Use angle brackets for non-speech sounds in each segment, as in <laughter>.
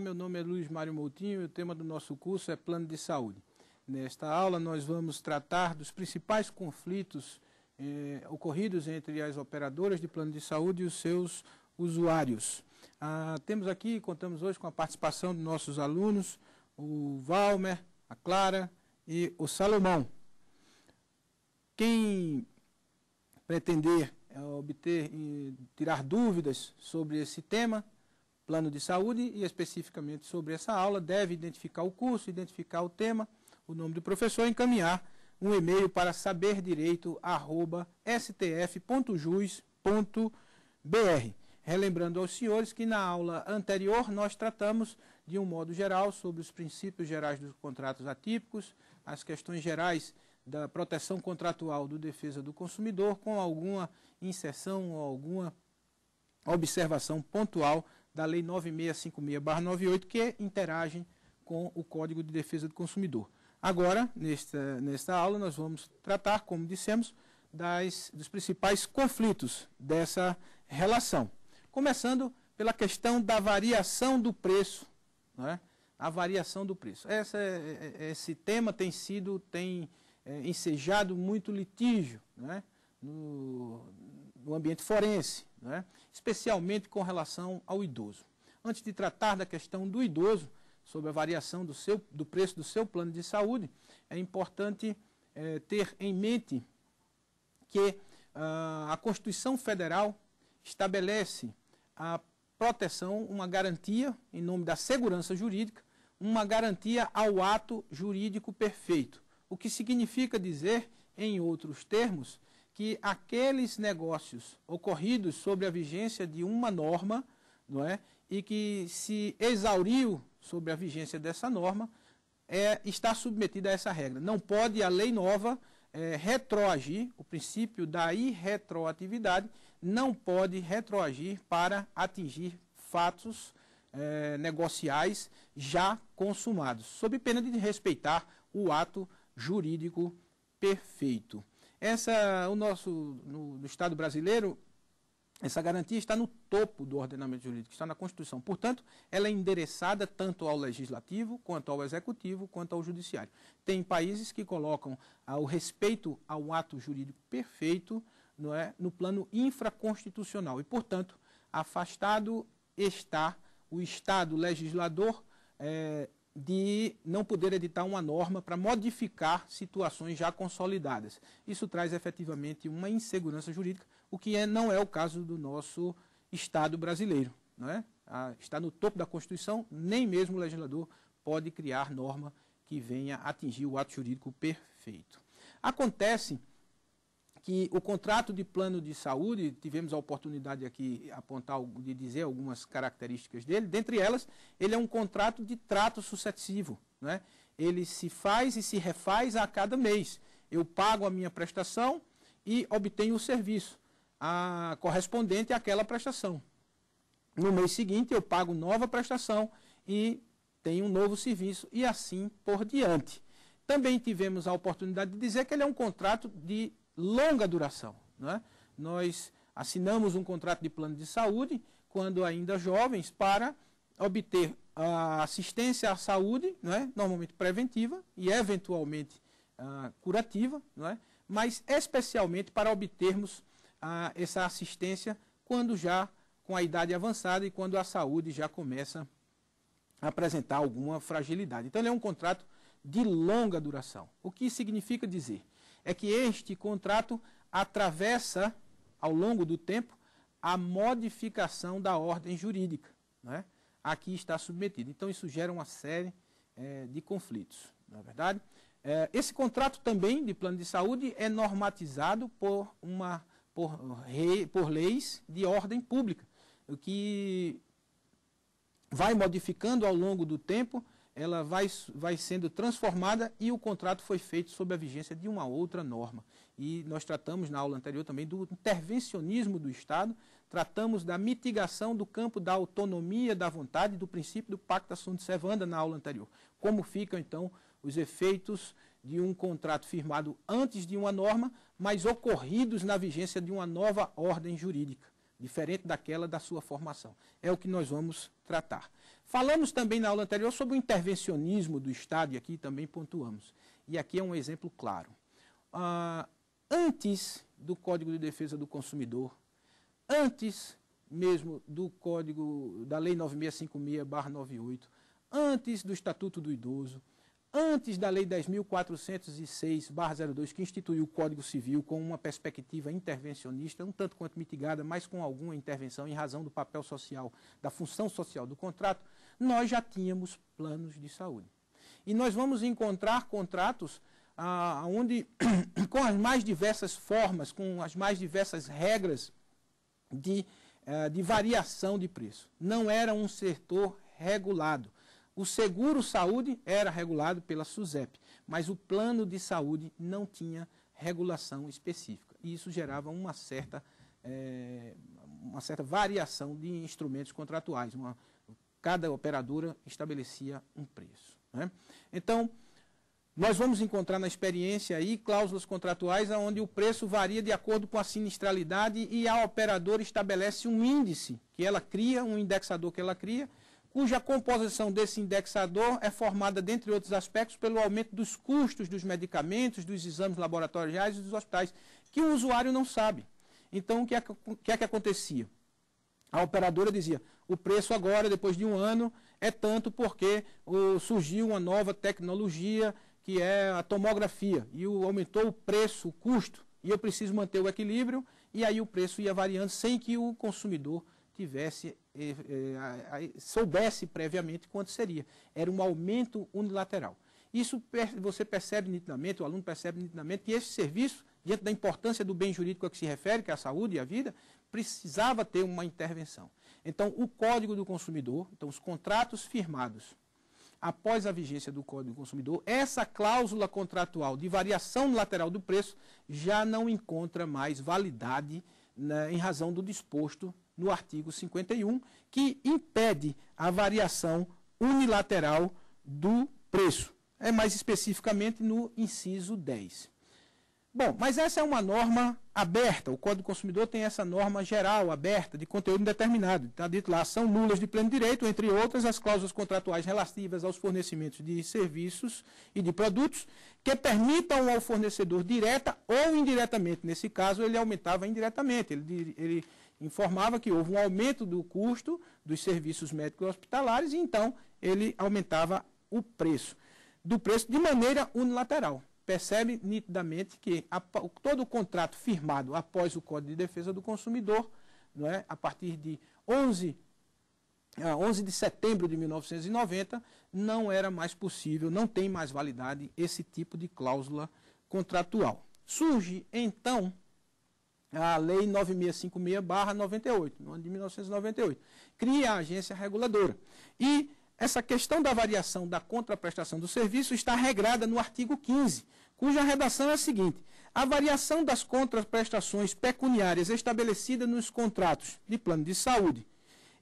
Meu nome é Luiz Mário Moutinho e o tema do nosso curso é Plano de Saúde. Nesta aula nós vamos tratar dos principais conflitos eh, ocorridos entre as operadoras de plano de saúde e os seus usuários. Ah, temos aqui, contamos hoje com a participação de nossos alunos, o Valmer, a Clara e o Salomão. Quem pretender eh, obter e tirar dúvidas sobre esse tema, plano de saúde e especificamente sobre essa aula, deve identificar o curso, identificar o tema, o nome do professor e encaminhar um e-mail para saberdireito@stf.jus.br. Relembrando aos senhores que na aula anterior nós tratamos de um modo geral sobre os princípios gerais dos contratos atípicos, as questões gerais da proteção contratual do defesa do consumidor, com alguma inserção ou alguma observação pontual da Lei 9656-98, que interagem com o Código de Defesa do Consumidor. Agora, nesta, nesta aula, nós vamos tratar, como dissemos, das, dos principais conflitos dessa relação. Começando pela questão da variação do preço. Né? A variação do preço. Essa, esse tema tem sido, tem é, ensejado muito litígio né? no, no ambiente forense né? especialmente com relação ao idoso. Antes de tratar da questão do idoso, sobre a variação do, seu, do preço do seu plano de saúde, é importante é, ter em mente que ah, a Constituição Federal estabelece a proteção, uma garantia, em nome da segurança jurídica, uma garantia ao ato jurídico perfeito. O que significa dizer, em outros termos, que aqueles negócios ocorridos sobre a vigência de uma norma, não é, e que se exauriu sobre a vigência dessa norma, é, está submetido a essa regra. Não pode a lei nova é, retroagir, o princípio da irretroatividade não pode retroagir para atingir fatos é, negociais já consumados, sob pena de respeitar o ato jurídico perfeito. Essa, o nosso, no, no Estado brasileiro, essa garantia está no topo do ordenamento jurídico, está na Constituição. Portanto, ela é endereçada tanto ao legislativo, quanto ao executivo, quanto ao judiciário. Tem países que colocam ah, o respeito ao ato jurídico perfeito não é, no plano infraconstitucional. E, portanto, afastado está o Estado legislador é, de não poder editar uma norma para modificar situações já consolidadas. Isso traz efetivamente uma insegurança jurídica, o que é, não é o caso do nosso Estado brasileiro. Não é? Ah, está no topo da Constituição, nem mesmo o legislador pode criar norma que venha atingir o ato jurídico perfeito. Acontece que o contrato de plano de saúde, tivemos a oportunidade aqui apontar, de dizer algumas características dele, dentre elas, ele é um contrato de trato sucessivo. Né? Ele se faz e se refaz a cada mês. Eu pago a minha prestação e obtenho o serviço a, correspondente àquela prestação. No mês seguinte, eu pago nova prestação e tenho um novo serviço, e assim por diante. Também tivemos a oportunidade de dizer que ele é um contrato de longa duração. Né? Nós assinamos um contrato de plano de saúde, quando ainda jovens, para obter a assistência à saúde, né? normalmente preventiva e eventualmente uh, curativa, né? mas especialmente para obtermos uh, essa assistência quando já com a idade avançada e quando a saúde já começa a apresentar alguma fragilidade. Então, ele é um contrato de longa duração. O que significa dizer? É que este contrato atravessa, ao longo do tempo, a modificação da ordem jurídica. Né? Aqui está submetido. Então, isso gera uma série é, de conflitos, não é verdade? É, esse contrato também de plano de saúde é normatizado por, uma, por, rei, por leis de ordem pública, o que vai modificando ao longo do tempo ela vai, vai sendo transformada e o contrato foi feito sob a vigência de uma outra norma. E nós tratamos na aula anterior também do intervencionismo do Estado, tratamos da mitigação do campo da autonomia da vontade, do princípio do Pacto da Sunt Servanda na aula anterior. Como ficam, então, os efeitos de um contrato firmado antes de uma norma, mas ocorridos na vigência de uma nova ordem jurídica. diferente daquela da sua formação. É o que nós vamos tratar. Falamos também na aula anterior sobre o intervencionismo do Estado, e aqui também pontuamos. E aqui é um exemplo claro. Ah, antes do Código de Defesa do Consumidor, antes mesmo do Código da Lei 9656-98, antes do Estatuto do Idoso, antes da Lei 10.406-02, que instituiu o Código Civil com uma perspectiva intervencionista, um tanto quanto mitigada, mas com alguma intervenção em razão do papel social, da função social do contrato, nós já tínhamos planos de saúde. E nós vamos encontrar contratos ah, onde, <clears throat> com as mais diversas formas, com as mais diversas regras de, ah, de variação de preço. Não era um setor regulado. O seguro saúde era regulado pela SUSEP, mas o plano de saúde não tinha regulação específica. E isso gerava uma certa, é, uma certa variação de instrumentos contratuais. Uma, cada operadora estabelecia um preço. Né? Então, nós vamos encontrar na experiência aí cláusulas contratuais onde o preço varia de acordo com a sinistralidade e a operadora estabelece um índice que ela cria, um indexador que ela cria, cuja composição desse indexador é formada, dentre outros aspectos, pelo aumento dos custos dos medicamentos, dos exames laboratoriais e dos hospitais, que o usuário não sabe. Então, o que é que, é que acontecia? A operadora dizia, o preço agora, depois de um ano, é tanto porque o, surgiu uma nova tecnologia, que é a tomografia, e o, aumentou o preço, o custo, e eu preciso manter o equilíbrio, e aí o preço ia variando sem que o consumidor tivesse, eh, eh, soubesse previamente quanto seria. Era um aumento unilateral. Isso você percebe nitidamente, o aluno percebe nitidamente que esse serviço, diante da importância do bem jurídico a que se refere, que é a saúde e a vida, precisava ter uma intervenção. Então, o Código do Consumidor, então os contratos firmados após a vigência do Código do Consumidor, essa cláusula contratual de variação lateral do preço já não encontra mais validade né, em razão do disposto no artigo 51, que impede a variação unilateral do preço. É mais especificamente no inciso 10. Bom, mas essa é uma norma aberta. O Código do Consumidor tem essa norma geral, aberta, de conteúdo indeterminado. Está dito lá, são nulas de pleno direito, entre outras, as cláusulas contratuais relativas aos fornecimentos de serviços e de produtos que permitam ao fornecedor, direta ou indiretamente, nesse caso, ele aumentava indiretamente. Ele, ele informava que houve um aumento do custo dos serviços médicos hospitalares e então ele aumentava o preço. Do preço de maneira unilateral. Percebe nitidamente que a, todo o contrato firmado após o Código de Defesa do Consumidor, não é, a partir de 11, 11 de setembro de 1990, não era mais possível, não tem mais validade esse tipo de cláusula contratual. Surge, então, a Lei 9656-98, no ano de 1998. Cria a agência reguladora. E essa questão da variação da contraprestação do serviço está regrada no artigo 15, cuja redação é a seguinte: a variação das contraprestações pecuniárias estabelecida nos contratos de plano de saúde,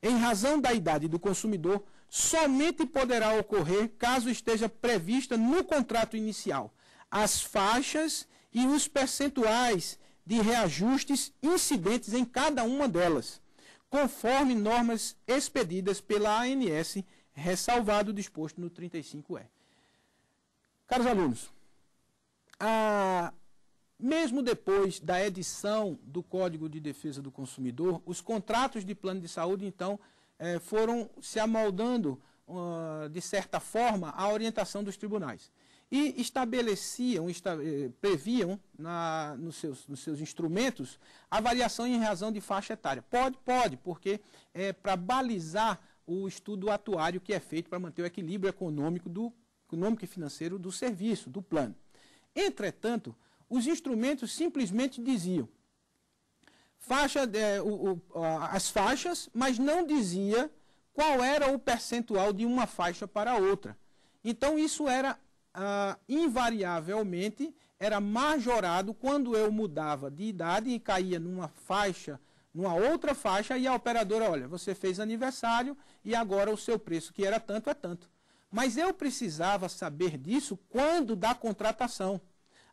em razão da idade do consumidor, somente poderá ocorrer caso esteja prevista no contrato inicial as faixas e os percentuais de reajustes incidentes em cada uma delas, conforme normas expedidas pela ANS, ressalvado o disposto no 35E. Caros alunos, a, mesmo depois da edição do Código de Defesa do Consumidor, os contratos de plano de saúde, então, eh, foram se amoldando, uh, de certa forma, à orientação dos tribunais e estabeleciam, eh, previam na, nos, seus, nos seus instrumentos a variação em razão de faixa etária. Pode, pode, porque é para balizar o estudo atuário que é feito para manter o equilíbrio econômico, do, econômico e financeiro do serviço, do plano. Entretanto, os instrumentos simplesmente diziam faixa, é, o, o, as faixas, mas não dizia qual era o percentual de uma faixa para outra. Então, isso era ah, invariavelmente era majorado quando eu mudava de idade e caía numa faixa, numa outra faixa, e a operadora, olha, você fez aniversário e agora o seu preço, que era tanto, é tanto. Mas eu precisava saber disso quando da contratação.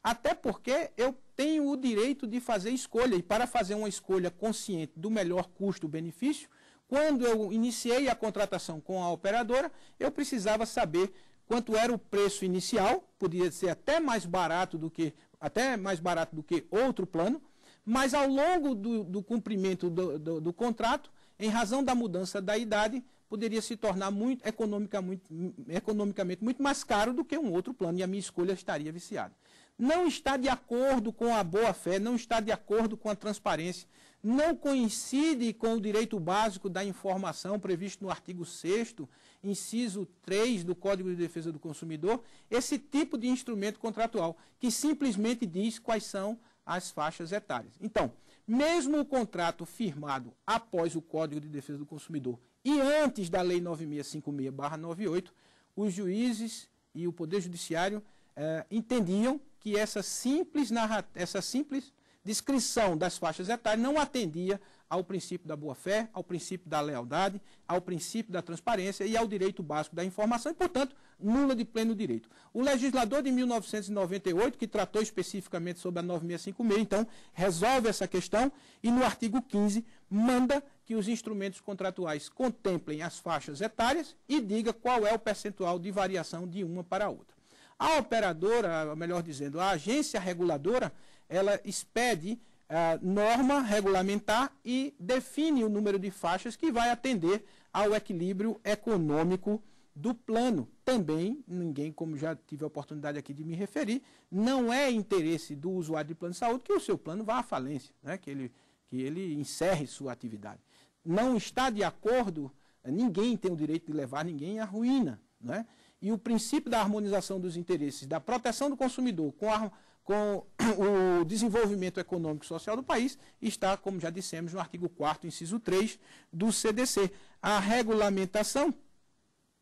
Até porque eu tenho o direito de fazer escolha, e para fazer uma escolha consciente do melhor custo-benefício, quando eu iniciei a contratação com a operadora, eu precisava saber quanto era o preço inicial, podia ser até mais barato do que até mais barato do que outro plano, mas ao longo do, do cumprimento do, do, do, contrato, em razão da mudança da idade, poderia se tornar muito, economica, muito, economicamente muito mais caro do que um outro plano e a minha escolha estaria viciada. Não está de acordo com a boa-fé, não está de acordo com a transparência, não coincide com o direito básico da informação previsto no artigo 6 inciso 3 do Código de Defesa do Consumidor, esse tipo de instrumento contratual, que simplesmente diz quais são as faixas etárias. Então, mesmo o contrato firmado após o Código de Defesa do Consumidor e antes da Lei 9656-98, os juízes e o Poder Judiciário eh, entendiam que essa simples, essa simples descrição das faixas etárias não atendia ao princípio da boa-fé, ao princípio da lealdade, ao princípio da transparência e ao direito básico da informação e, portanto, nula de pleno direito. O legislador de 1998, que tratou especificamente sobre a 9656, então, resolve essa questão e, no artigo 15, manda que os instrumentos contratuais contemplem as faixas etárias e diga qual é o percentual de variação de uma para a outra. A operadora, melhor dizendo, a agência reguladora, ela expede uh, norma regulamentar e define o número de faixas que vai atender ao equilíbrio econômico do plano. Também, ninguém, como já tive a oportunidade aqui de me referir, não é interesse do usuário de plano de saúde que o seu plano vá à falência, né? que, ele, que ele encerre sua atividade. Não está de acordo, ninguém tem o direito de levar ninguém à ruína. Né? E o princípio da harmonização dos interesses, da proteção do consumidor com a com o desenvolvimento econômico e social do país, está, como já dissemos, no artigo 4 inciso 3 do CDC. A regulamentação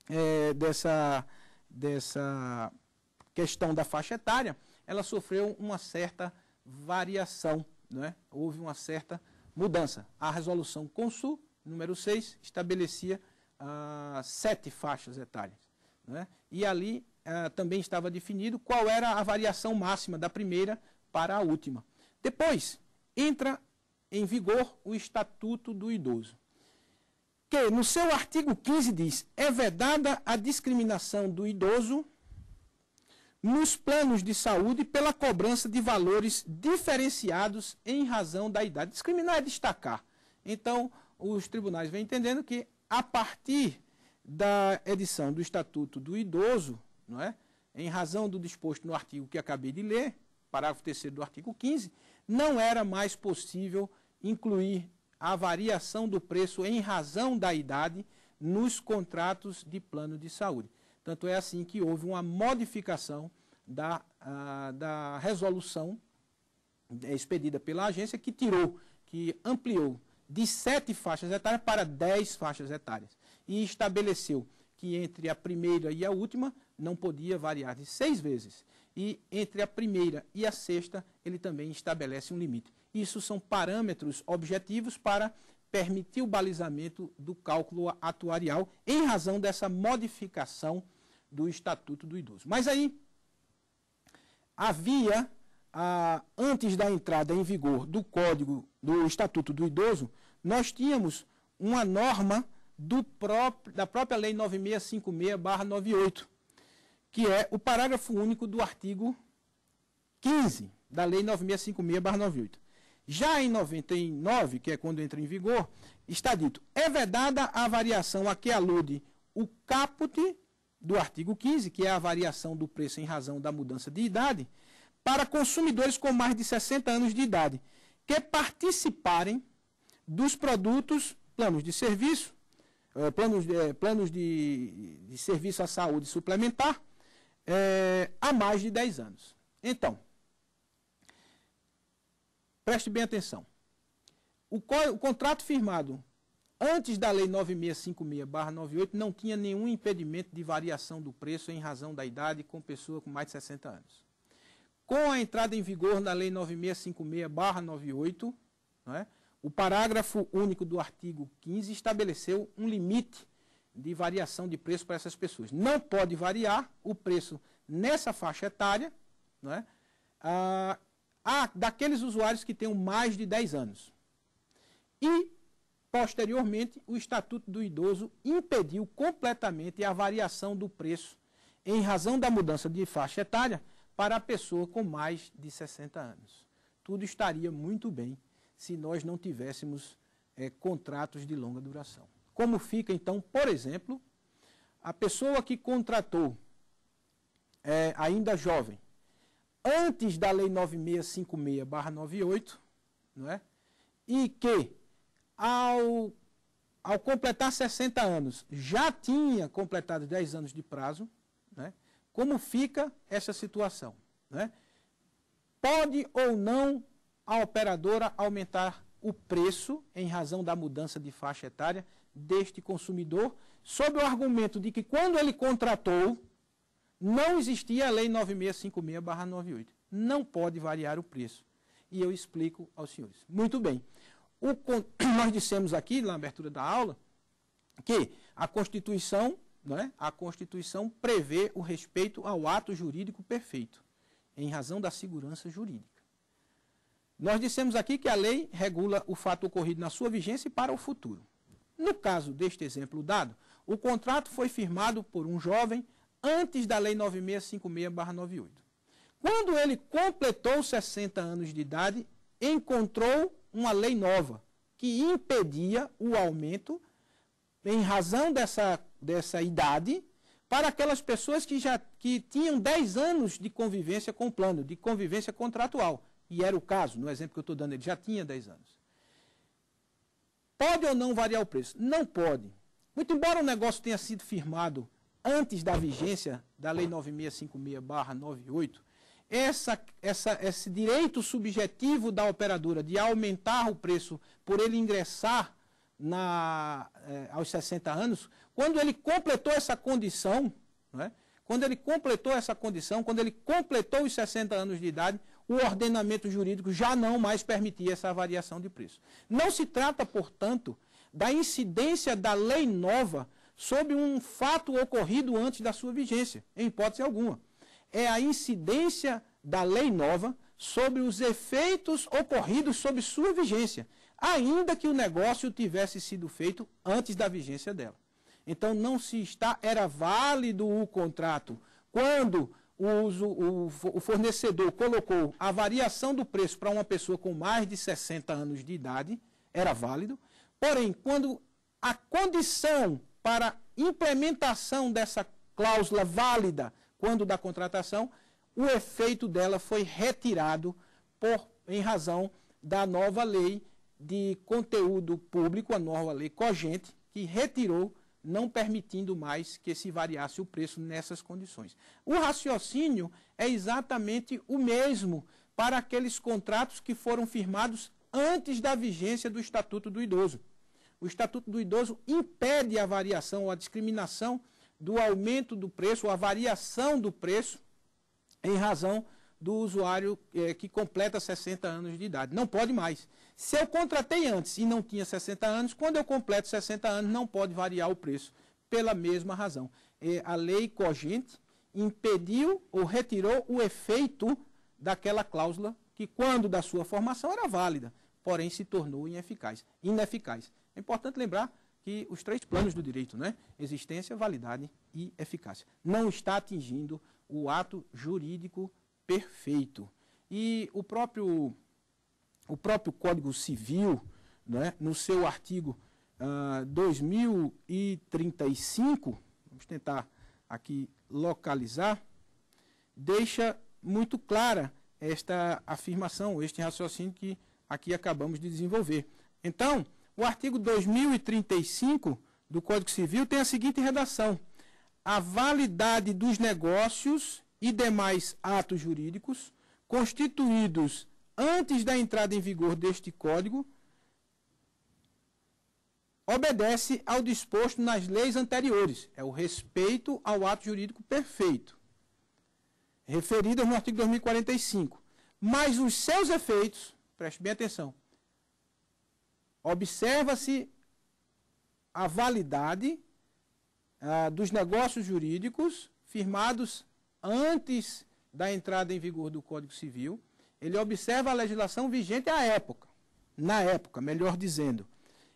é, dessa, dessa questão da faixa etária, ela sofreu uma certa variação, é? houve uma certa mudança. A resolução Consul, número 6, estabelecia ah, sete faixas etárias. É? E ali ah, também estava definido qual era a variação máxima da primeira para a última. Depois, entra em vigor o Estatuto do Idoso, que no seu artigo 15 diz: é vedada a discriminação do idoso nos planos de saúde pela cobrança de valores diferenciados em razão da idade. Discriminar é destacar. Então, os tribunais vêm entendendo que, a partir da edição do Estatuto do Idoso, não é? em razão do disposto no artigo que acabei de ler, parágrafo 3 do artigo 15, não era mais possível incluir a variação do preço em razão da idade nos contratos de plano de saúde. Tanto é assim que houve uma modificação da, a, da resolução expedida pela agência que tirou, que ampliou de sete faixas etárias para dez faixas etárias e estabeleceu que entre a primeira e a última não podia variar de seis vezes. E entre a primeira e a sexta, ele também estabelece um limite. Isso são parâmetros objetivos para permitir o balizamento do cálculo atuarial em razão dessa modificação do Estatuto do Idoso. Mas aí havia, ah, antes da entrada em vigor do Código do Estatuto do Idoso, nós tínhamos uma norma próprio, da própria Lei 9656-98, que é o parágrafo único do artigo 15 da Lei 9656-98. Já em 99, que é quando entra em vigor, está dito: é vedada a variação a que alude o caput do artigo 15, que é a variação do preço em razão da mudança de idade, para consumidores com mais de 60 anos de idade, que participarem dos produtos, planos de serviço, eh, planos, eh, planos de, de serviço à saúde suplementar, é, há mais de 10 anos. Então, preste bem atenção. O, o contrato firmado antes da Lei 9656-98 não tinha nenhum impedimento de variação do preço em razão da idade com pessoa com mais de 60 anos. Com a entrada em vigor da Lei 9656-98, é, o parágrafo único do artigo 15 estabeleceu um limite de variação de preço para essas pessoas. Não pode variar o preço nessa faixa etária, não é? ah, ah, daqueles usuários que tenham mais de 10 anos. E, posteriormente, o Estatuto do Idoso impediu completamente a variação do preço em razão da mudança de faixa etária para a pessoa com mais de 60 anos. Tudo estaria muito bem se nós não tivéssemos é, contratos de longa duração. Como fica, então, por exemplo, a pessoa que contratou, é, ainda jovem, antes da Lei 9656-98, não é? e que, ao, ao completar 60 anos, já tinha completado 10 anos de prazo, né? como fica essa situação? Né? Pode ou não a operadora aumentar o preço em razão da mudança de faixa etária deste consumidor, sob o argumento de que quando ele contratou, não existia a Lei 9656-98. Não pode variar o preço. E eu explico aos senhores. Muito bem. O, <clears throat> nós dissemos aqui, na abertura da aula, que a Constituição, é? a Constituição prevê o respeito ao ato jurídico perfeito, em razão da segurança jurídica. Nós dissemos aqui que a lei regula o fato ocorrido na sua vigência e para o futuro. No caso deste exemplo dado, o contrato foi firmado por um jovem antes da Lei 9656-98. Quando ele completou 60 anos de idade, encontrou uma lei nova que impedia o aumento, em razão dessa, dessa idade, para aquelas pessoas que já que tinham 10 anos de convivência com o plano, de convivência contratual. E era o caso, no exemplo que eu estou dando, ele já tinha 10 anos. Pode ou não variar o preço? Não pode. Muito embora o negócio tenha sido firmado antes da vigência da Lei 9656-98, essa, essa, esse direito subjetivo da operadora de aumentar o preço por ele ingressar na, eh, aos 60 anos, quando ele completou essa condição, né, quando ele completou essa condição, quando ele completou os 60 anos de idade, o ordenamento jurídico já não mais permitia essa variação de preço. Não se trata, portanto, da incidência da lei nova sobre um fato ocorrido antes da sua vigência, em hipótese alguma. É a incidência da lei nova sobre os efeitos ocorridos sob sua vigência, ainda que o negócio tivesse sido feito antes da vigência dela. Então não se está, era válido o contrato quando o, o, fornecedor colocou a variação do preço para uma pessoa com mais de 60 anos de idade, era válido. Porém, quando a condição para implementação dessa cláusula válida, quando da contratação, o efeito dela foi retirado por, em razão da nova lei de conteúdo público, a nova lei cogente, que retirou não permitindo mais que se variasse o preço nessas condições. O raciocínio é exatamente o mesmo para aqueles contratos que foram firmados antes da vigência do Estatuto do Idoso. O Estatuto do Idoso impede a variação ou a discriminação do aumento do preço, ou a variação do preço, em razão do usuário é, que completa 60 anos de idade. Não pode mais. Se eu contratei antes e não tinha 60 anos, quando eu completo 60 anos, não pode variar o preço, pela mesma razão. É, a lei cogente impediu ou retirou o efeito daquela cláusula que, quando da sua formação, era válida, porém se tornou ineficaz. ineficaz. É importante lembrar que os três planos do direito, né? existência, validade e eficácia, não está atingindo o ato jurídico perfeito. E o próprio, o próprio Código Civil, né, no seu artigo uh, ah, 2035, vamos tentar aqui localizar, deixa muito clara esta afirmação, este raciocínio que aqui acabamos de desenvolver. Então, o artigo 2035 do Código Civil tem a seguinte redação: a validade dos negócios e demais atos jurídicos constituídos antes da entrada em vigor deste Código obedece ao disposto nas leis anteriores. É o respeito ao ato jurídico perfeito, referido no artigo 2045. Mas os seus efeitos, preste bem atenção, observa-se a validade ah, dos negócios jurídicos firmados antes da entrada em vigor do Código Civil, ele observa a legislação vigente à época, na época, melhor dizendo.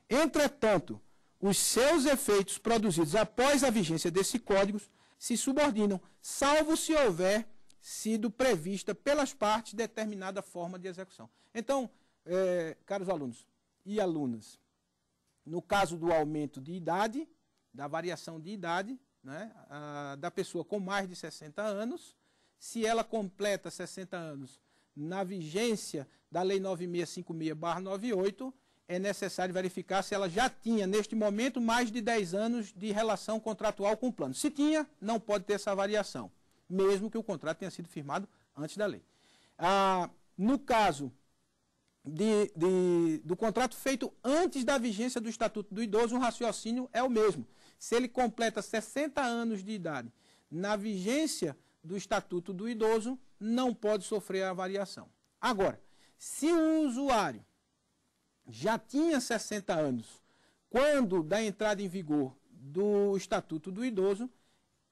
Entretanto, os seus efeitos produzidos após a vigência desse código se subordinam, salvo se houver sido prevista pelas partes determinada forma de execução. Então, é, caros alunos e alunas, no caso do aumento de idade, da variação de idade, né, a, da pessoa com mais de 60 anos, se ela completa 60 anos na vigência da Lei 9656-98, é necessário verificar se ela já tinha, neste momento, mais de 10 anos de relação contratual com o plano. Se tinha, não pode ter essa variação, mesmo que o contrato tenha sido firmado antes da lei. Ah, no caso de, de, do contrato feito antes da vigência do Estatuto do Idoso, o raciocínio é o mesmo. Se ele completa 60 anos de idade na vigência do Estatuto do Idoso, não pode sofrer a variação. Agora, se o usuário já tinha 60 anos quando da entrada em vigor do Estatuto do Idoso,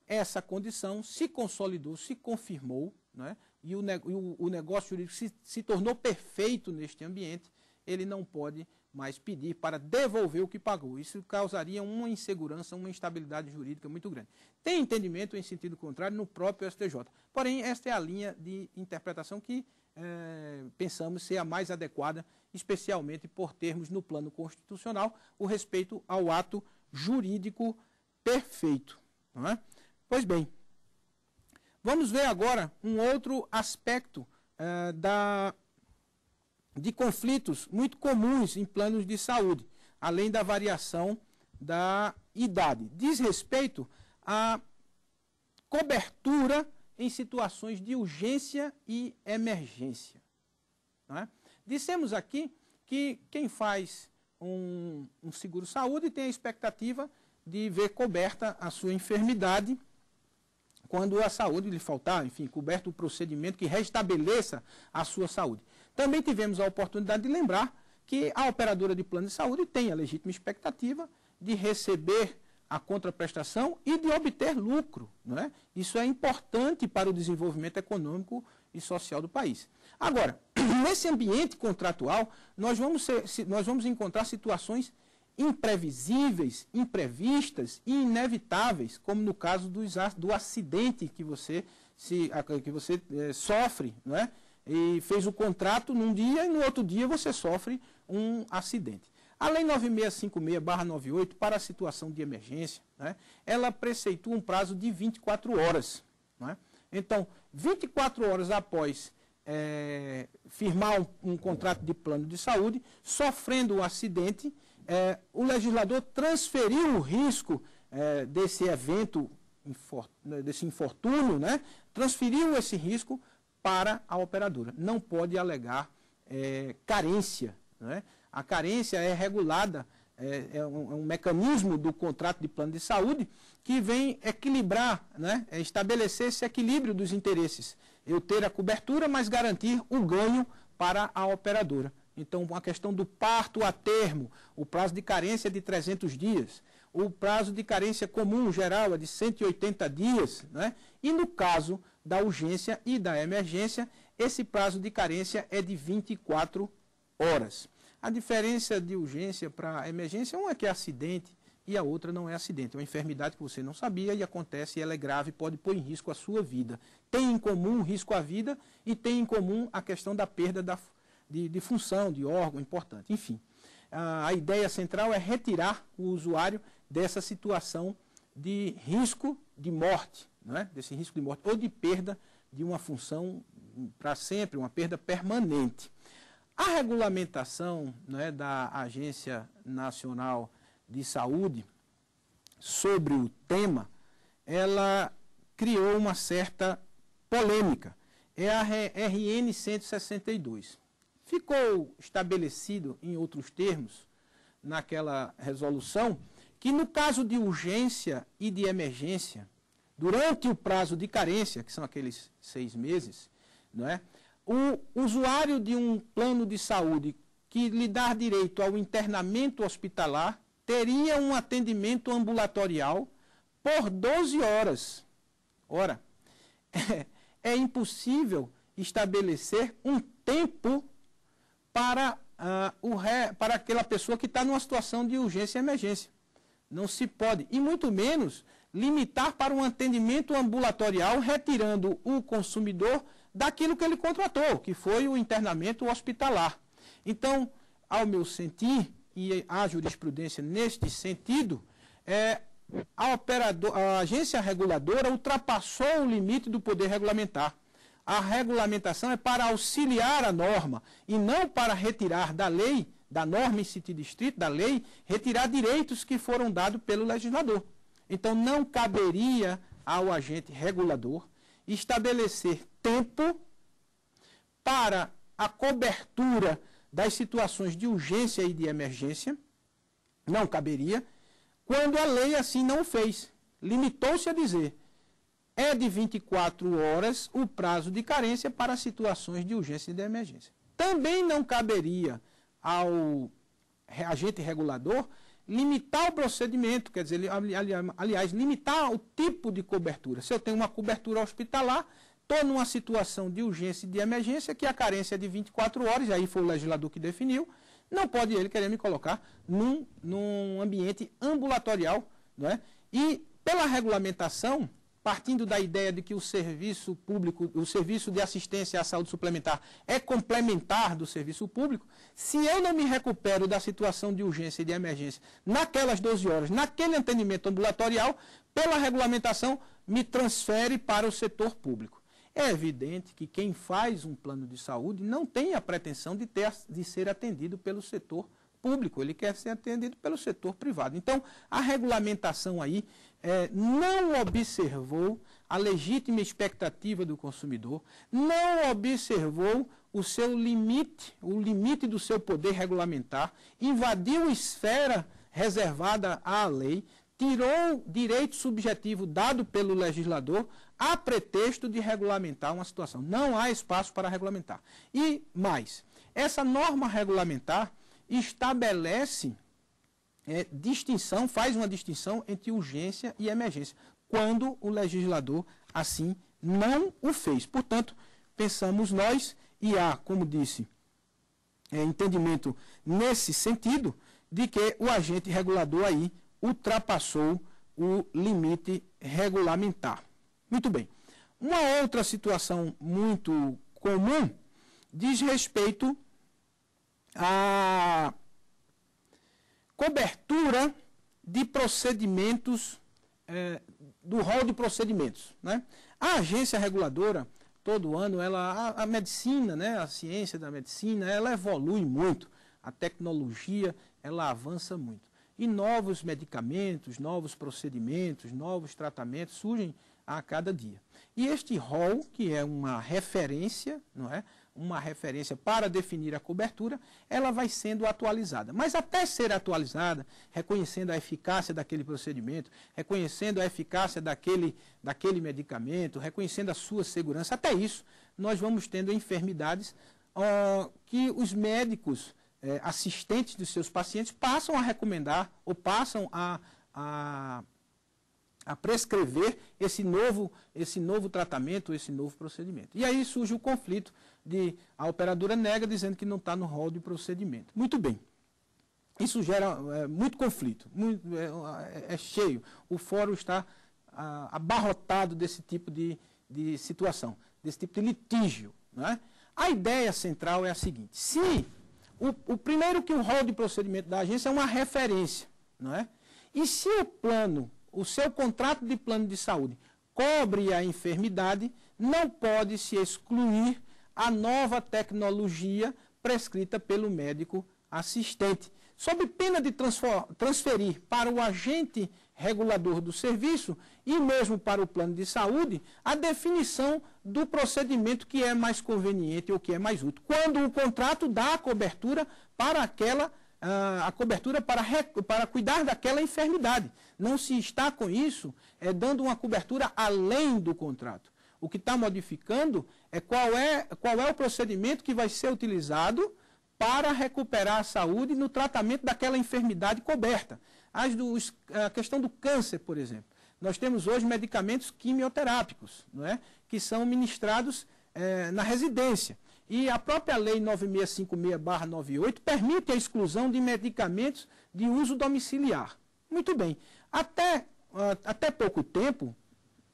essa condição se consolidou, se confirmou, né? e, o, negócio jurídico se, se tornou perfeito neste ambiente, ele não pode mais pedir para devolver o que pagou. Isso causaria uma insegurança, uma instabilidade jurídica muito grande. Tem entendimento em sentido contrário no próprio STJ. Porém, esta é a linha de interpretação que é, pensamos ser a mais adequada, especialmente por termos no plano constitucional o respeito ao ato jurídico perfeito. É? Pois bem, vamos ver agora um outro aspecto uh, da, de conflitos muito comuns em planos de saúde, além da variação da idade. Diz respeito à cobertura em situações de urgência e emergência. É? Dissemos aqui que quem faz um, um seguro-saúde tem a expectativa de ver coberta a sua enfermidade quando a saúde lhe faltar, enfim, coberto o procedimento que restabeleça a sua saúde. Também tivemos a oportunidade de lembrar que a operadora de plano de saúde tem a legítima expectativa de receber a contraprestação e de obter lucro. Não é? Isso é importante para o desenvolvimento econômico e social do país. Agora, <clears throat> nesse ambiente contratual, nós vamos, ser, nós vamos encontrar situações imprevisíveis, imprevistas e inevitáveis, como no caso do, do acidente que você, se, que você é, sofre, não é? E fez o contrato num dia e no outro dia você sofre um acidente. A Lei 9656-98, para a situação de emergência, né, ela preceitua um prazo de 24 horas. Né? Então, 24 horas após é, firmar um, um, contrato de plano de saúde, sofrendo um acidente, é, o legislador transferiu o risco é, desse evento, desse infortúnio, né, transferiu esse risco para a operadora. Não pode alegar é, carência. Né? A carência é regulada, é, é, um, é, um, mecanismo do contrato de plano de saúde que vem equilibrar, né? É estabelecer esse equilíbrio dos interesses. Eu ter a cobertura, mas garantir o ganho para a operadora. Então, a questão do parto a termo, o prazo de carência é de 300 dias, o prazo de carência comum geral é de 180 dias, né? e no caso da urgência e da emergência, esse prazo de carência é de 24 horas. A diferença de urgência para emergência, uma é que é acidente e a outra não é acidente. É uma enfermidade que você não sabia e acontece e ela é grave pode pôr em risco a sua vida. Tem em comum risco à vida e tem em comum a questão da perda da, de, de função, de órgão importante. Enfim, a, a ideia central é retirar o usuário dessa situação de risco de morte, é? desse risco de morte ou de perda de uma função para sempre, uma perda permanente. A regulamentação é, da Agência Nacional de Saúde sobre o tema, ela criou uma certa polêmica. É a RN 162 ficou estabelecido, em outros termos, naquela resolução, que no caso de urgência e de emergência, durante o prazo de carência, que são aqueles seis meses, não é? o usuário de um plano de saúde que lhe dá direito ao internamento hospitalar teria um atendimento ambulatorial por 12 horas. Ora, <laughs> é impossível estabelecer um tempo para, uh, o ré, para aquela pessoa que está numa situação de urgência e emergência. Não se pode, e muito menos limitar para um atendimento ambulatorial, retirando o consumidor daquilo que ele contratou, que foi o internamento hospitalar. Então, ao meu sentir, e a jurisprudência neste sentido, é, a, operador, a agência reguladora ultrapassou o limite do poder regulamentar. A regulamentação é para auxiliar a norma e não para retirar da lei, da norma em sentido estrito, da lei, retirar direitos que foram dados pelo legislador. Então, não caberia ao agente regulador estabelecer tempo para a cobertura das situações de urgência e de emergência, não caberia, quando a lei assim não fez. Limitou-se a dizer: é de 24 horas o prazo de carência para situações de urgência e de emergência. Também não caberia ao agente regulador limitar o procedimento, quer dizer, aliás, limitar o tipo de cobertura. Se eu tenho uma cobertura hospitalar, estou numa situação de urgência e de emergência, que a carência é de 24 horas, aí foi o legislador que definiu, não pode ele querer me colocar num, num ambiente ambulatorial. Não é? E pela regulamentação, partindo da ideia de que o serviço público, o serviço de assistência à saúde suplementar é complementar do serviço público, se eu não me recupero da situação de urgência e de emergência naquelas 12 horas, naquele atendimento ambulatorial, pela regulamentação, me transfere para o setor público. É evidente que quem faz um plano de saúde não tem a pretensão de, ter, de ser atendido pelo setor público, ele quer ser atendido pelo setor privado. Então, a regulamentação aí é, não observou a legítima expectativa do consumidor, não observou o seu limite, o limite do seu poder regulamentar, invadiu esfera reservada à lei, tirou direito subjetivo dado pelo legislador a pretexto de regulamentar uma situação. Não há espaço para regulamentar. E mais, essa norma regulamentar estabelece é, distinção, faz uma distinção entre urgência e emergência, quando o legislador assim não o fez. Portanto, pensamos nós, e há, como disse, é, entendimento nesse sentido, de que o agente regulador aí ultrapassou o limite regulamentar. Muito bem. Uma outra situação muito comum diz respeito à cobertura de procedimentos, é, do rol de procedimentos. Né? A agência reguladora, todo ano, ela, a, a medicina, né, a ciência da medicina, ela evolui muito. A tecnologia, ela avança muito. E novos medicamentos, novos procedimentos, novos tratamentos surgem a cada dia. E este rol, que é uma referência, não é? Uma referência para definir a cobertura, ela vai sendo atualizada. Mas até ser atualizada, reconhecendo a eficácia daquele procedimento, reconhecendo a eficácia daquele, daquele medicamento, reconhecendo a sua segurança, até isso, nós vamos tendo enfermidades ó, que os médicos é, assistentes dos seus pacientes passam a recomendar ou passam a, a, a, prescrever esse novo, esse novo tratamento, esse novo procedimento. E aí surge o conflito de a operadora nega dizendo que não está no rol de procedimento. Muito bem. Isso gera é, muito conflito, muito, é, é, cheio. O fórum está a, abarrotado desse tipo de, de situação, desse tipo de litígio. Não é? A ideia central é a seguinte: se o, o primeiro que o rol de procedimento da agência é uma referência, não é? E se o plano, o seu contrato de plano de saúde cobre a enfermidade, não pode se excluir a nova tecnologia prescrita pelo médico assistente, sob pena de transferir para o agente regulador do serviço e mesmo para o plano de saúde a definição do procedimento que é mais conveniente ou que é mais útil. Quando o contrato dá a cobertura para aquela ah, a cobertura para, para cuidar daquela enfermidade. Não se está com isso é, dando uma cobertura além do contrato. O que está modificando é qual, é qual é o procedimento que vai ser utilizado para recuperar a saúde no tratamento daquela enfermidade coberta. As a questão do câncer, por exemplo. Nós temos hoje medicamentos quimioterápicos, não é? que são ministrados é, na residência. E a própria Lei 9656-98 permite a exclusão de medicamentos de uso domiciliar. Muito bem. Até, uh, até pouco tempo,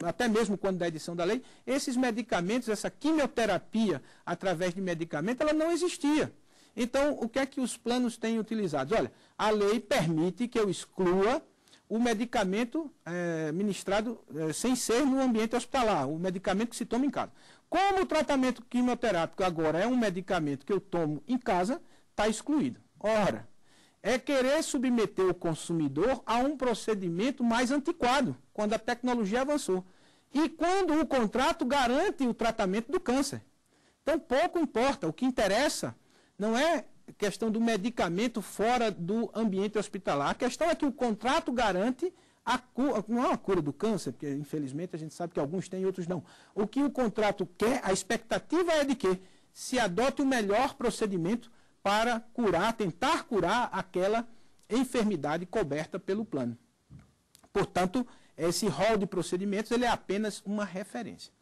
até mesmo quando da edição da lei, esses medicamentos, essa quimioterapia através de medicamento, ela não existia. Então, o que é que os planos têm utilizado? Olha, a lei permite que eu exclua o medicamento é, ministrado é, sem ser no ambiente hospitalar, o medicamento que se toma em casa. Como o tratamento quimioterápico agora é um medicamento que eu tomo em casa, está excluído. Ora, é querer submeter o consumidor a um procedimento mais antiquado, quando a tecnologia avançou. E quando o contrato garante o tratamento do câncer. Então, pouco importa. O que interessa não é questão do medicamento fora do ambiente hospitalar. A questão é que o contrato garante a cura, não é a cura do câncer, porque infelizmente a gente sabe que alguns têm e outros não. O que o contrato quer, a expectativa é de que se adote o melhor procedimento para curar, tentar curar aquela enfermidade coberta pelo plano. Portanto, esse rol de procedimentos ele é apenas uma referência.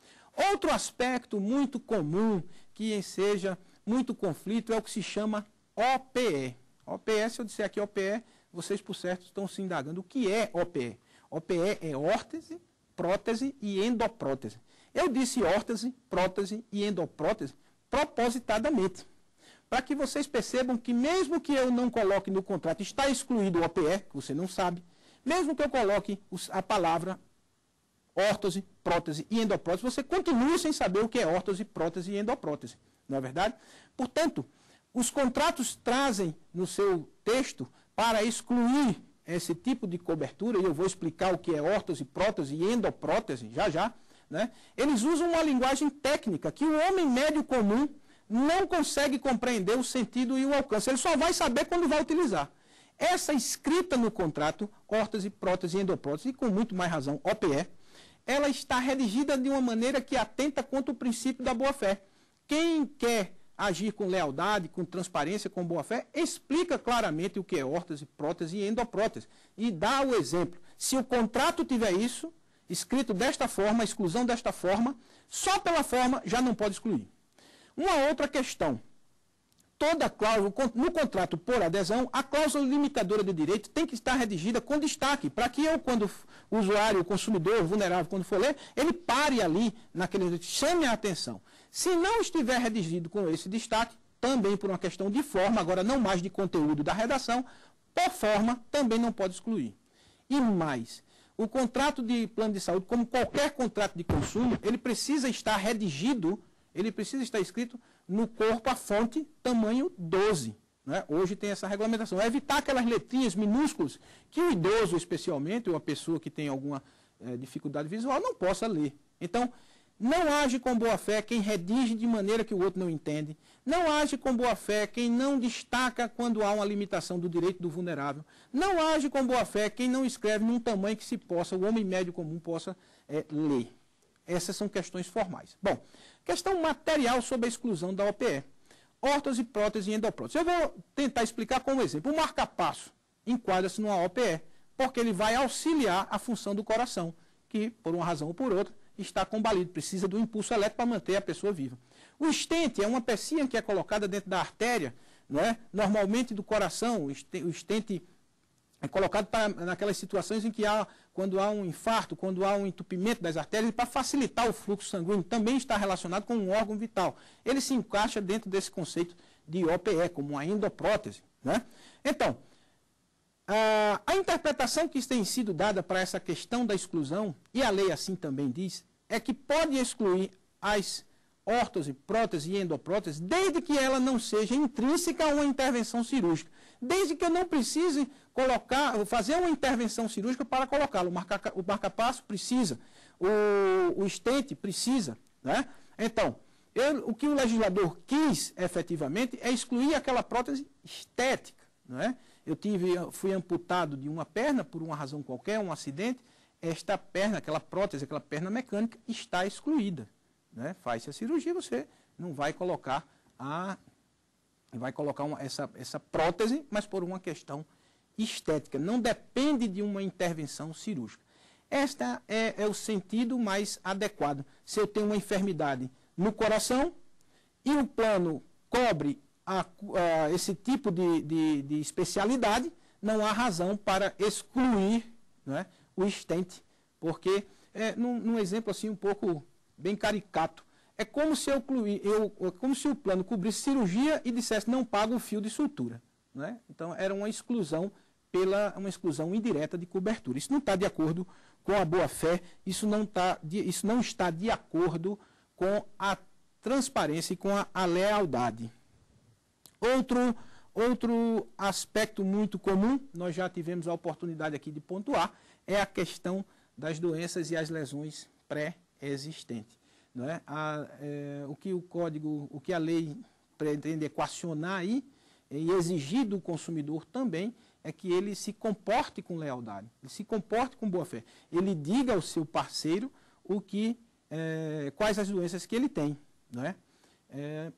Outro aspecto muito comum que seja muito conflito é o que se chama OPE. OPE, se eu disser aqui OPE, vocês, por certo, estão se indagando o que é OPE. OPE é órtese, prótese e endoprótese. Eu disse órtese, prótese e endoprótese propositadamente. Para que vocês percebam que mesmo que eu não coloque no contrato, está excluído o OPE, que você não sabe, mesmo que eu coloque a palavra órtose, prótese e endoprótese, você continua sem saber o que é órtose, prótese e endoprótese. Não é verdade? Portanto, os contratos trazem no seu texto para excluir esse tipo de cobertura, e eu vou explicar o que é órtese, prótese e endoprótese, já já, né? eles usam uma linguagem técnica que o homem médio comum não consegue compreender o sentido e o alcance. Ele só vai saber quando vai utilizar. Essa escrita no contrato, órtese, prótese e endoprótese, e com muito mais razão, OPE, ela está redigida de uma maneira que atenta contra o princípio da boa-fé. Quem quer agir com lealdade, com transparência, com boa fé, explica claramente o que é órtese, prótese e endoprótese. E dá o exemplo. Se o contrato tiver isso, escrito desta forma, exclusão desta forma, só pela forma já não pode excluir. Uma outra questão. Toda cláusula, no contrato por adesão, a cláusula limitadora de direito tem que estar redigida com destaque, para que eu, quando o usuário, o consumidor, o vulnerável, quando for ler, ele pare ali, naquele, chame a atenção. Se não estiver redigido com esse destaque, também por uma questão de forma, agora não mais de conteúdo da redação, por forma também não pode excluir. E mais, o contrato de plano de saúde, como qualquer contrato de consumo, ele precisa estar redigido, ele precisa estar escrito no corpo, a fonte, tamanho 12. Né? Hoje tem essa regulamentação. É evitar aquelas letrinhas minúsculas que o idoso, especialmente, ou a pessoa que tem alguma é, dificuldade visual, não possa ler. Então, não age com boa fé quem redige de maneira que o outro não entende. Não age com boa fé quem não destaca quando há uma limitação do direito do vulnerável. Não age com boa fé quem não escreve num tamanho que se possa, o homem médio comum possa é, ler. Essas são questões formais. Bom, questão material sobre a exclusão da OPE. Órtose, prótese e endoprótese. Eu vou tentar explicar com um exemplo. O marca-passo enquadra-se numa OPE, porque ele vai auxiliar a função do coração, que, por uma razão ou por outra, está combalido, precisa do impulso elétrico para manter a pessoa viva. O estente é uma pecinha que é colocada dentro da artéria, não é? normalmente do coração, o estente é colocado para, naquelas situações em que há, quando há um infarto, quando há um entupimento das artérias, para facilitar o fluxo sanguíneo, também está relacionado com um órgão vital. Ele se encaixa dentro desse conceito de OPE, como uma endoprótese. Né? Então, a, a interpretação que tem sido dada para essa questão da exclusão, e a lei assim também diz, é que pode excluir as órtose, prótese e endoprótese, desde que ela não seja intrínseca a uma intervenção cirúrgica. Desde que eu não precise colocar, fazer uma intervenção cirúrgica para colocá-lo. O marca-passo marca precisa, o, o estente precisa. Né? Então, eu, o que o legislador quis efetivamente é excluir aquela prótese estética. Não é? Eu tive, fui amputado de uma perna por uma razão qualquer, um acidente, esta perna, aquela prótese, aquela perna mecânica está excluída. Né? Faz-se a cirurgia, você não vai colocar a vai colocar uma, essa, essa prótese, mas por uma questão estética. Não depende de uma intervenção cirúrgica. Este é, é o sentido mais adequado. Se eu tenho uma enfermidade no coração e o plano cobre a, a, esse tipo de, de, de, especialidade, não há razão para excluir é, o estente. Porque, é, num, num, exemplo assim um pouco bem caricato, é como se, eu, eu, é como se o plano cobrisse cirurgia e dissesse não paga o fio de sutura. É? Então, era uma exclusão pela uma exclusão indireta de cobertura. Isso não está de acordo com a boa-fé, isso, não tá isso não está de acordo com a transparência e com a, a lealdade. Outro, outro aspecto muito comum, nós já tivemos a oportunidade aqui de pontuar, é a questão das doenças e as lesões pré-existentes. Não é? A, é, o que o código, o que a lei pretende equacionar aí e exigir do consumidor também é que ele se comporte com lealdade, ele se comporte com boa fé. Ele diga ao seu parceiro o que, é, quais as doenças que ele tem. Não é? é?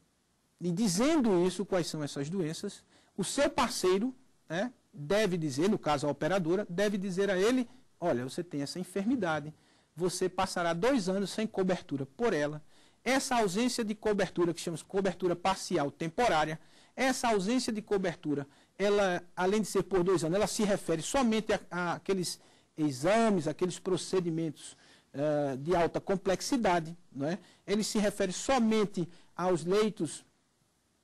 E dizendo isso, quais são essas doenças, o seu parceiro é, deve dizer, no caso a operadora, deve dizer a ele, olha, você tem essa enfermidade, você passará dois anos sem cobertura por ela. Essa ausência de cobertura, que chamamos cobertura parcial temporária, essa ausência de cobertura ela, além de ser por dois anos, ela se refere somente aqueles exames, aqueles procedimentos uh, de alta complexidade, não é? ele se refere somente aos leitos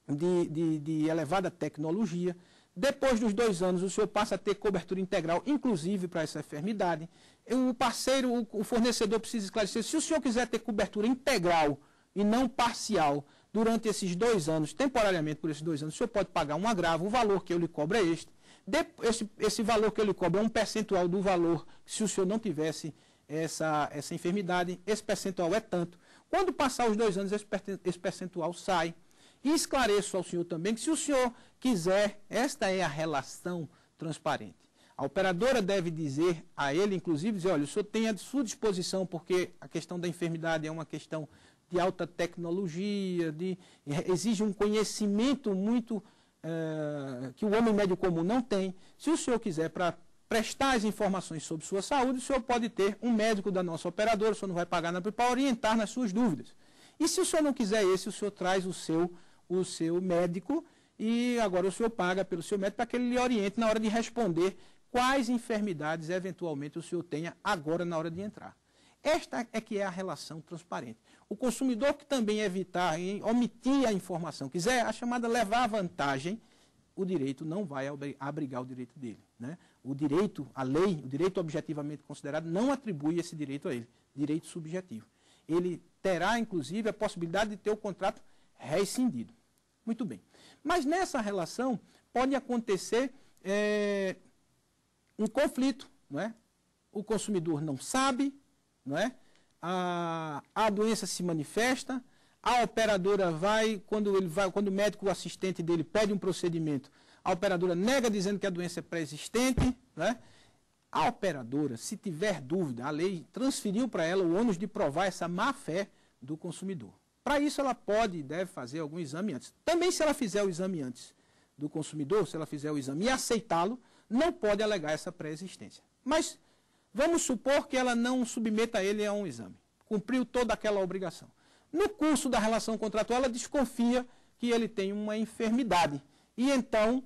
de, de, de, elevada tecnologia. Depois dos dois anos, o senhor passa a ter cobertura integral, inclusive para essa enfermidade. O parceiro, o, fornecedor precisa esclarecer, se o senhor quiser ter cobertura integral e não parcial, durante esses dois anos, temporariamente por esses dois anos, o senhor pode pagar um agravo, o valor que eu lhe cobro é este. Esse, esse valor que eu lhe cobro é um percentual do valor, se o senhor não tivesse essa, essa enfermidade, esse percentual é tanto. Quando passar os dois anos, esse percentual sai. E esclareço ao senhor também que se o senhor quiser, esta é a relação transparente. A operadora deve dizer a ele, inclusive, dizer, olha, o senhor tem à sua disposição, porque a questão da enfermidade é uma questão de alta tecnologia, de, exige um conhecimento muito é, que o homem médio comum não tem. Se o senhor quiser para prestar as informações sobre sua saúde, o senhor pode ter um médico da nossa operadora, o senhor não vai pagar nada para orientar nas suas dúvidas. E se o senhor não quiser esse, o senhor traz o seu, o seu médico e agora o senhor paga pelo seu médico para que ele lhe oriente na hora de responder quais enfermidades eventualmente o senhor tenha agora na hora de entrar. Esta é que é a relação transparente. O consumidor que também evitar e omitir a informação, quiser a chamada levar vantagem, o direito não vai abrigar o direito dele. Né? O direito, a lei, o direito objetivamente considerado, não atribui esse direito a ele, direito subjetivo. Ele terá, inclusive, a possibilidade de ter o contrato rescindido. Muito bem. Mas nessa relação pode acontecer é, um conflito. Não é? O consumidor não sabe, não é? a, a doença se manifesta, a operadora vai, quando ele vai, quando o médico assistente dele pede um procedimento, a operadora nega dizendo que a doença é pré-existente, né? A operadora, se tiver dúvida, a lei transferiu para ela o ônus de provar essa má-fé do consumidor. Para isso, ela pode e deve fazer algum exame antes. Também, se ela fizer o exame antes do consumidor, se ela fizer o exame e aceitá-lo, não pode alegar essa pré-existência. Mas Vamos supor que ela não submeta ele a um exame. Cumpriu toda aquela obrigação. No curso da relação contratual, ela desconfia que ele tem uma enfermidade. E então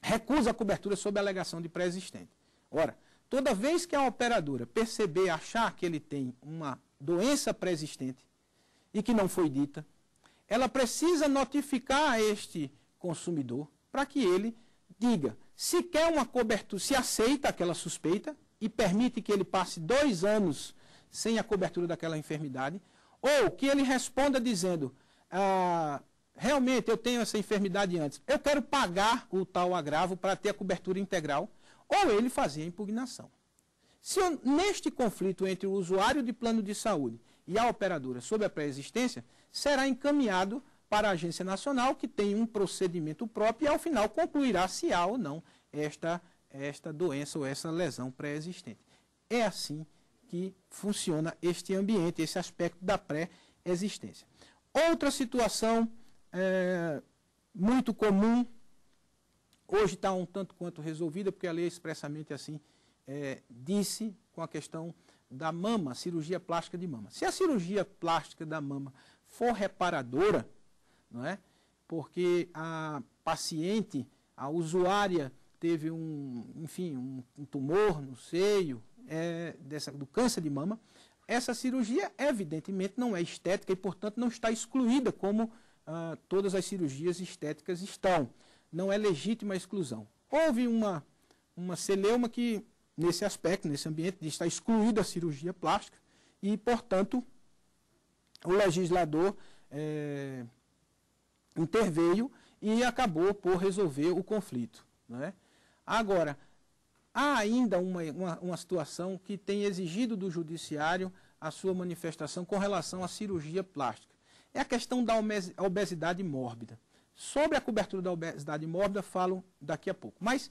recusa a cobertura sob a alegação de pré-existente. Ora, toda vez que a operadora perceber, achar que ele tem uma doença pré-existente e que não foi dita, ela precisa notificar a este consumidor para que ele diga se quer uma cobertura, se aceita aquela suspeita e permite que ele passe dois anos sem a cobertura daquela enfermidade, ou que ele responda dizendo, ah, realmente eu tenho essa enfermidade antes, eu quero pagar o tal agravo para ter a cobertura integral, ou ele fazer a impugnação. Se eu, neste conflito entre o usuário de plano de saúde e a operadora sobre a pré-existência, será encaminhado para a Agência Nacional, que tem um procedimento próprio, e ao final concluirá se há ou não esta esta doença ou essa lesão pré-existente. É assim que funciona este ambiente, esse aspecto da pré-existência. Outra situação é, muito comum, hoje está um tanto quanto resolvida, porque a lei expressamente assim é, disse, com a questão da mama, cirurgia plástica de mama. Se a cirurgia plástica da mama for reparadora, não é? Porque a paciente, a usuária teve um, enfim, um, um tumor no seio, é, dessa, do câncer de mama, essa cirurgia evidentemente não é estética e, portanto, não está excluída como ah, todas as cirurgias estéticas estão. Não é legítima a exclusão. Houve uma, uma celeuma que, nesse aspecto, nesse ambiente, está excluída a cirurgia plástica e, portanto, o legislador é, interveio e acabou por resolver o conflito. Não é? Agora, há ainda uma, uma, uma, situação que tem exigido do judiciário a sua manifestação com relação à cirurgia plástica. É a questão da obesidade mórbida. Sobre a cobertura da obesidade mórbida, falo daqui a pouco. Mas,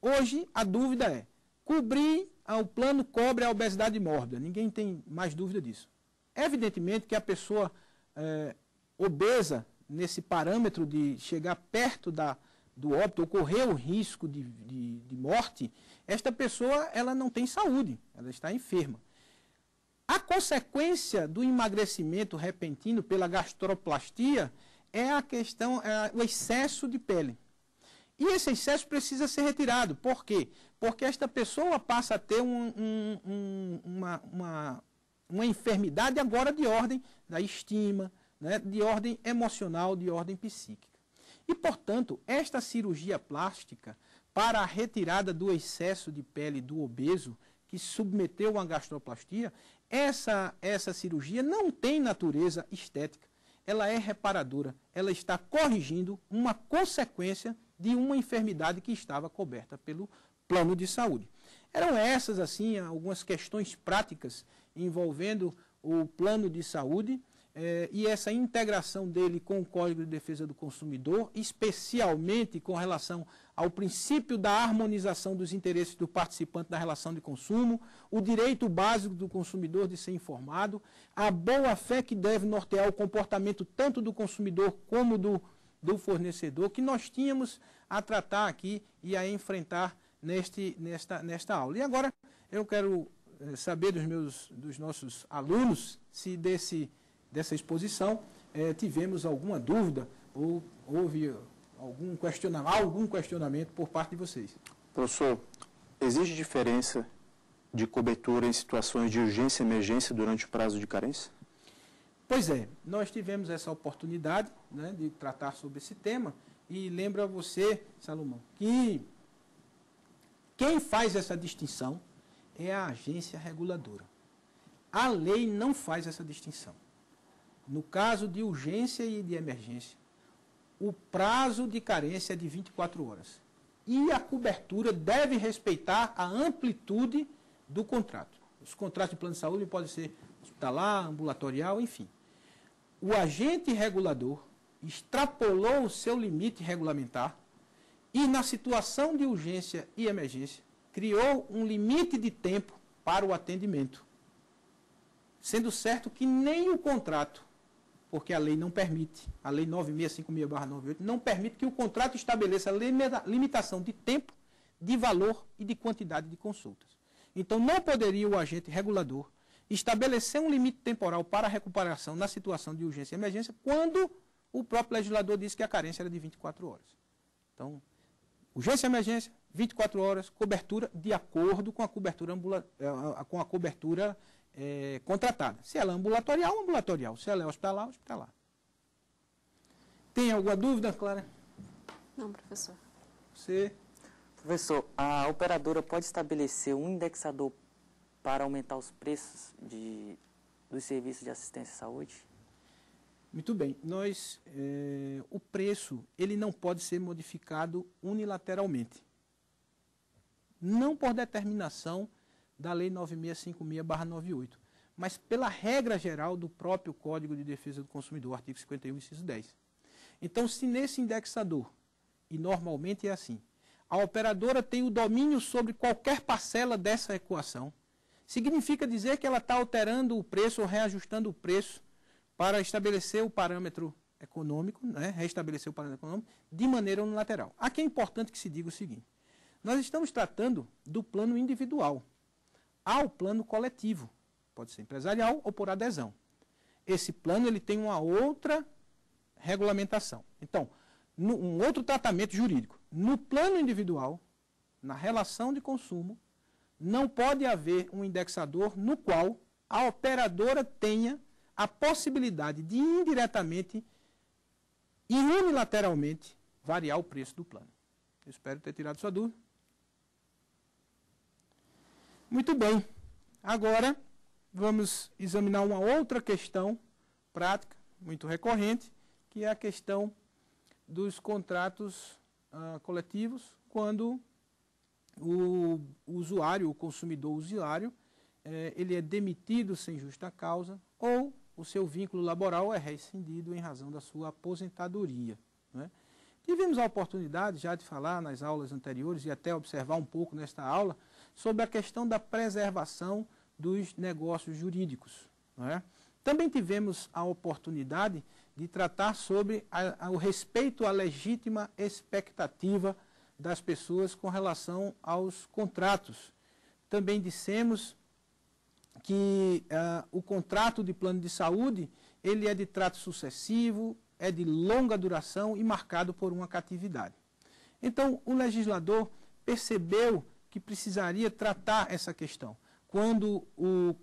hoje, a dúvida é, cobrir, o plano cobre a obesidade mórbida. Ninguém tem mais dúvida disso. Evidentemente que a pessoa é, obesa, nesse parâmetro de chegar perto da, do óbito, ocorrer o risco de, de, de, morte, esta pessoa ela não tem saúde, ela está enferma. A consequência do emagrecimento repentino pela gastroplastia é a questão, é o excesso de pele. E esse excesso precisa ser retirado. Por quê? Porque esta pessoa passa a ter um, um, um, uma, uma, uma enfermidade agora de ordem da estima, né, de ordem emocional, de ordem psíquica. E, portanto, esta cirurgia plástica para a retirada do excesso de pele do obeso, que submeteu a gastroplastia, essa, essa cirurgia não tem natureza estética, ela é reparadora, ela está corrigindo uma consequência de uma enfermidade que estava coberta pelo plano de saúde. Eram essas, assim, algumas questões práticas envolvendo o plano de saúde é, e essa integração dele com o Código de Defesa do Consumidor, especialmente com relação ao princípio da harmonização dos interesses do participante da relação de consumo, o direito básico do consumidor de ser informado, a boa-fé que deve nortear o comportamento tanto do consumidor como do, do fornecedor, que nós tínhamos a tratar aqui e a enfrentar neste, nesta, nesta aula. E agora eu quero eh, saber dos, meus, dos nossos alunos se desse dessa exposição, eh, tivemos alguma dúvida ou houve algum questionamento, algum questionamento por parte de vocês. Professor, existe diferença de cobertura em situações de urgência e emergência durante o prazo de carência? Pois é, nós tivemos essa oportunidade né, de tratar sobre esse tema e lembra você, Salomão, que quem faz essa distinção é a agência reguladora. A lei não faz essa distinção. No caso de urgência e de emergência, o prazo de carência é de 24 horas. E a cobertura deve respeitar a amplitude do contrato. Os contratos de plano de saúde podem ser hospitalar, ambulatorial, enfim. O agente regulador extrapolou o seu limite regulamentar e, na situação de urgência e emergência, criou um limite de tempo para o atendimento. Sendo certo que nem o contrato porque a lei não permite, a lei 9656-98 não permite que o contrato estabeleça limitação de tempo, de valor e de quantidade de consultas. Então, não poderia o agente regulador estabelecer um limite temporal para a recuperação na situação de urgência e emergência quando o próprio legislador disse que a carência era de 24 horas. Então, urgência e emergência, 24 horas, cobertura de acordo com a cobertura, ambula, eh, com a cobertura é, contratada. Se ela é ambulatorial, ambulatorial. Se ela é hospitalar, hospitalar. Tem alguma dúvida, Clara? Não, professor. Você? Professor, a operadora pode estabelecer um indexador para aumentar os preços de, dos serviços de assistência à saúde? Muito bem. Nós, é, o preço ele não pode ser modificado unilateralmente. Não por determinação da Lei 9656-98, mas pela regra geral do próprio Código de Defesa do Consumidor, artigo 51, inciso 10. Então, se nesse indexador, e normalmente é assim, a operadora tem o domínio sobre qualquer parcela dessa equação, significa dizer que ela está alterando o preço ou reajustando o preço para estabelecer o parâmetro econômico, né, restabelecer o parâmetro econômico, de maneira unilateral. Aqui é importante que se diga o seguinte: nós estamos tratando do plano individual. ao plano coletivo. Pode ser empresarial ou por adesão. Esse plano ele tem uma outra regulamentação. Então, no, um outro tratamento jurídico. No plano individual, na relação de consumo, não pode haver um indexador no qual a operadora tenha a possibilidade de indiretamente e unilateralmente variar o preço do plano. Eu espero ter tirado sua dúvida. Muito bem. Agora vamos examinar uma outra questão prática, muito recorrente, que é a questão dos contratos uh, coletivos, quando o, usuário, o consumidor usuário, eh, ele é demitido sem justa causa ou o seu vínculo laboral é rescindido em razão da sua aposentadoria. Né? Tivemos a oportunidade já de falar nas aulas anteriores e até observar um pouco nesta aula sobre a questão da preservação dos negócios jurídicos. É? Também tivemos a oportunidade de tratar sobre a, a, o respeito à legítima expectativa das pessoas com relação aos contratos. Também dissemos que uh, o contrato de plano de saúde ele é de trato sucessivo, é de longa duração e marcado por uma catividade. Então, o legislador percebeu que precisaria tratar essa questão. Quando o,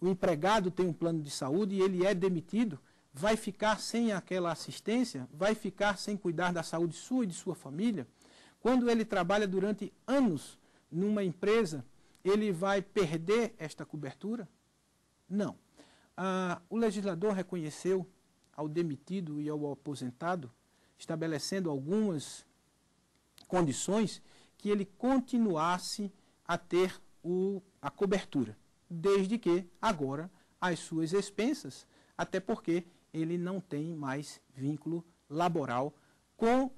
o empregado tem um plano de saúde e ele é demitido, vai ficar sem aquela assistência, vai ficar sem cuidar da saúde sua e de sua família. Quando ele trabalha durante anos numa empresa, ele vai perder esta cobertura? Não. Ah, o legislador reconheceu ao demitido e ao aposentado, estabelecendo algumas condições que ele continuasse a ter o, a cobertura, desde que agora as suas expensas, até porque ele não tem mais vínculo laboral com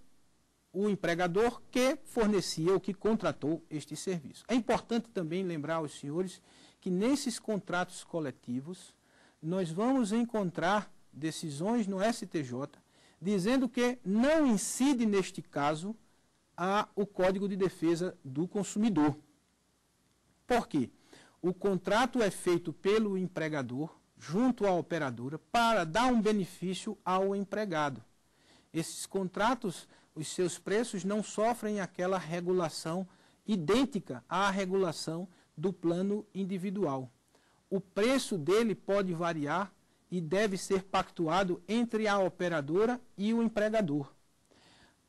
o empregador que fornecia ou que contratou este serviço. É importante também lembrar aos senhores que nesses contratos coletivos nós vamos encontrar decisões no STJ dizendo que não incide neste caso a, o Código de Defesa do Consumidor. Por quê? O contrato é feito pelo empregador junto à operadora para dar um benefício ao empregado. Esses contratos, os seus preços não sofrem aquela regulação idêntica à regulação do plano individual. O preço dele pode variar e deve ser pactuado entre a operadora e o empregador.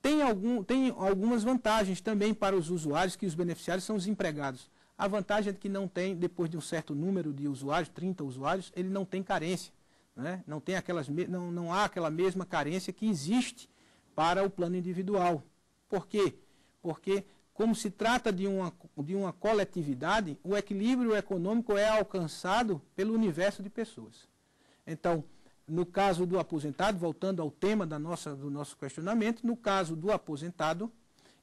Tem, algum, tem algumas vantagens também para os usuários, que os beneficiários são os empregados. A vantagem é que não tem, depois de um certo número de usuários, 30 usuários, ele não tem carência. Né? Não, tem aquelas, não, não há aquela mesma carência que existe para o plano individual. Por quê? Porque, como se trata de uma, de uma coletividade, o equilíbrio econômico é alcançado pelo universo de pessoas. Então, no caso do aposentado, voltando ao tema da nossa, do nosso questionamento, no caso do aposentado,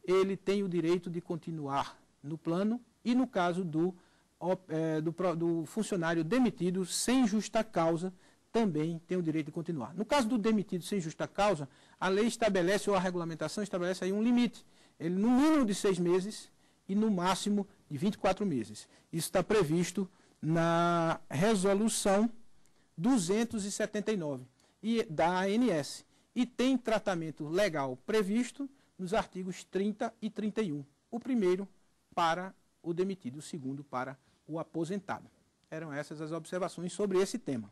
ele tem o direito de continuar no plano e no caso do, é, do, do funcionário demitido sem justa causa, também tem o direito de continuar. No caso do demitido sem justa causa, a lei estabelece, ou a regulamentação estabelece aí um limite. Ele no mínimo de seis meses e no máximo de 24 meses. Isso está previsto na resolução 279 e da ANS e tem tratamento legal previsto nos artigos 30 e 31. O primeiro para o demitido, o segundo para o aposentado. Eram essas as observações sobre esse tema.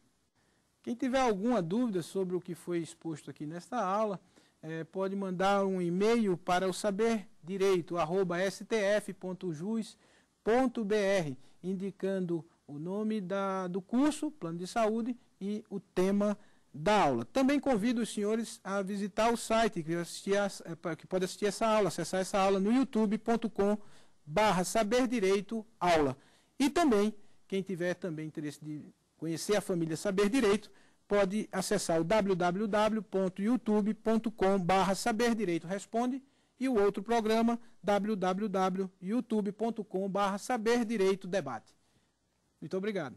Quem tiver alguma dúvida sobre o que foi exposto aqui nesta aula, é, pode mandar um e-mail para o saberdireito.stf.jus.br, indicando o nome da, do curso, plano de saúde, e o tema da aula. Também convido os senhores a visitar o site que, assistir a, é, que pode assistir essa aula, acessar essa aula no youtube.com barra. E também, quem tiver também interesse de conhecer a família Saber Direito, pode acessar o www.youtube.com barra saber direito responde e o outro programa www.youtube.com barra saber direito debate. Muito obrigado.